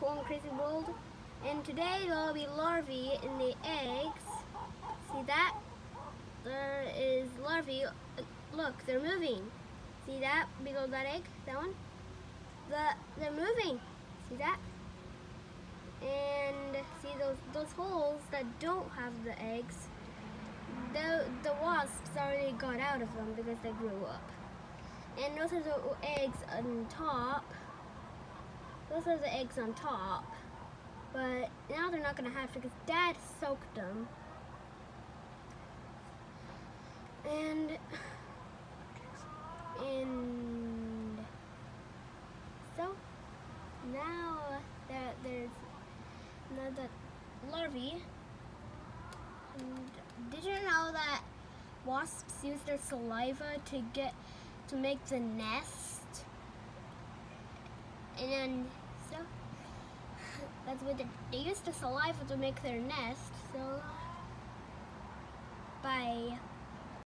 Cool Crazy World. And today there will be larvae in the eggs. See that? There is larvae. Look, they're moving. See that below that egg? That one? The they're moving. See that? And see those those holes that don't have the eggs. The the wasps already got out of them because they grew up. And those are the eggs on top. Those are the eggs on top. But now they're not gonna have to because dad soaked them. And and so now that there's that larvae and did you know that wasps use their saliva to get to make the nest and that's what they, they use the saliva to make their nest. So, bye.